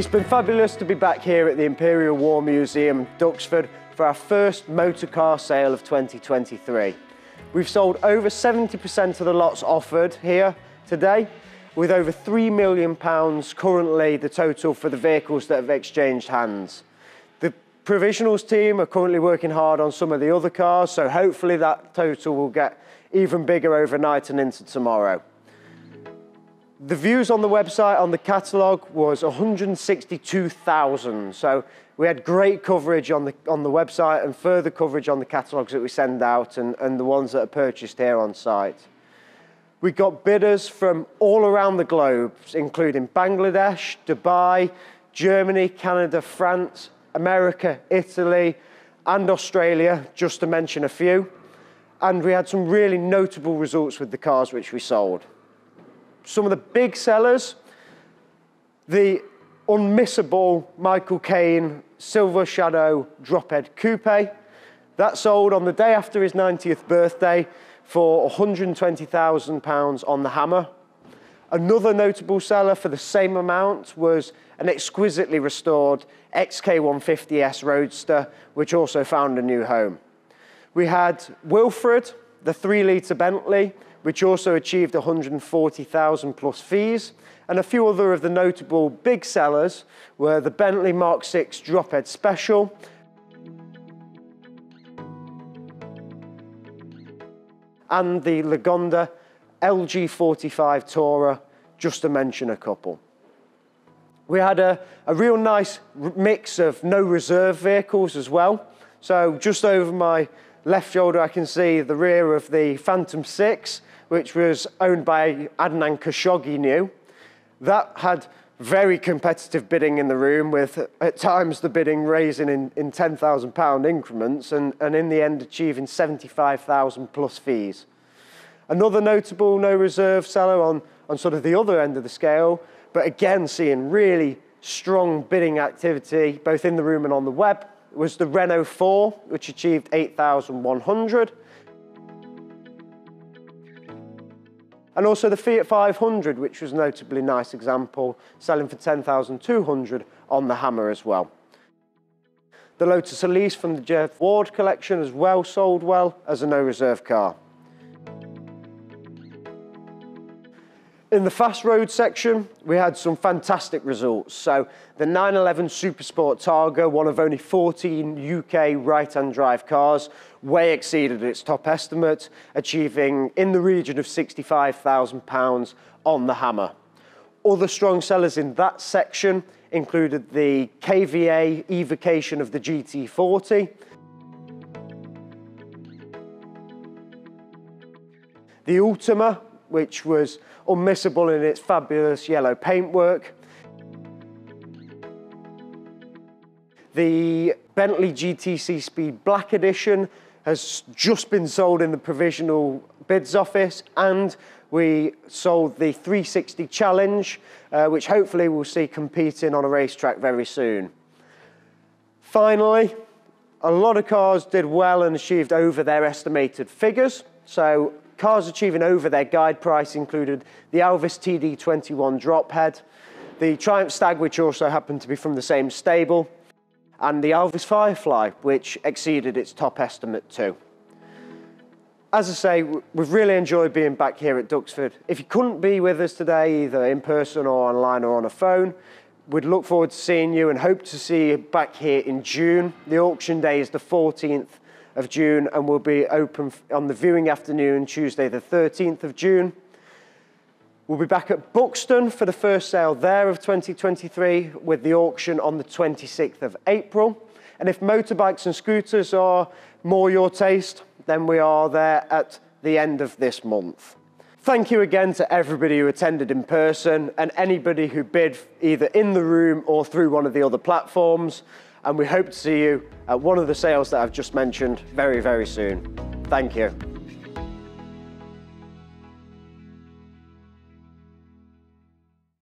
It's been fabulous to be back here at the Imperial War Museum, Duxford, for our first motor car sale of 2023. We've sold over 70% of the lots offered here today, with over £3 million currently the total for the vehicles that have exchanged hands. The provisionals team are currently working hard on some of the other cars, so hopefully that total will get even bigger overnight and into tomorrow. The views on the website on the catalogue was 162,000. So we had great coverage on the, on the website and further coverage on the catalogues that we send out and, and the ones that are purchased here on site. We got bidders from all around the globe, including Bangladesh, Dubai, Germany, Canada, France, America, Italy, and Australia, just to mention a few. And we had some really notable results with the cars which we sold some of the big sellers, the unmissable Michael Caine Silver Shadow Drophead Coupe. That sold on the day after his 90th birthday for £120,000 on the hammer. Another notable seller for the same amount was an exquisitely restored XK150S Roadster, which also found a new home. We had Wilfred, the three litre Bentley, which also achieved 140,000 plus fees. And a few other of the notable big sellers were the Bentley Mark VI Drophead Special, and the Lagonda LG45 Tourer, just to mention a couple. We had a, a real nice mix of no reserve vehicles as well. So just over my left shoulder, I can see the rear of the Phantom 6, which was owned by Adnan Khashoggi new. That had very competitive bidding in the room with at times the bidding raising in, in £10,000 increments and, and in the end achieving 75,000 plus fees. Another notable no reserve seller on, on sort of the other end of the scale, but again seeing really strong bidding activity both in the room and on the web was the Renault 4, which achieved 8,100. And also the Fiat 500, which was a notably nice example, selling for 10,200 on the hammer as well. The Lotus Elise from the Jeff Ward collection as well sold well as a no reserve car. In the fast road section, we had some fantastic results. So the 911 Supersport Targa, one of only 14 UK right-hand drive cars, way exceeded its top estimate, achieving in the region of £65,000 on the hammer. Other strong sellers in that section included the KVA evocation of the GT40, the Ultima, which was unmissable in its fabulous yellow paintwork. The Bentley GTC Speed Black Edition has just been sold in the provisional bids office and we sold the 360 Challenge, uh, which hopefully we'll see competing on a racetrack very soon. Finally, a lot of cars did well and achieved over their estimated figures. So Cars achieving over their guide price included the Alvis TD21 drop head, the Triumph Stag, which also happened to be from the same stable, and the Alvis Firefly, which exceeded its top estimate too. As I say, we've really enjoyed being back here at Duxford. If you couldn't be with us today, either in person or online or on a phone, we'd look forward to seeing you and hope to see you back here in June. The auction day is the 14th of June and will be open on the viewing afternoon, Tuesday the 13th of June. We'll be back at Buxton for the first sale there of 2023 with the auction on the 26th of April. And if motorbikes and scooters are more your taste, then we are there at the end of this month. Thank you again to everybody who attended in person and anybody who bid either in the room or through one of the other platforms and we hope to see you at one of the sales that I've just mentioned very, very soon. Thank you.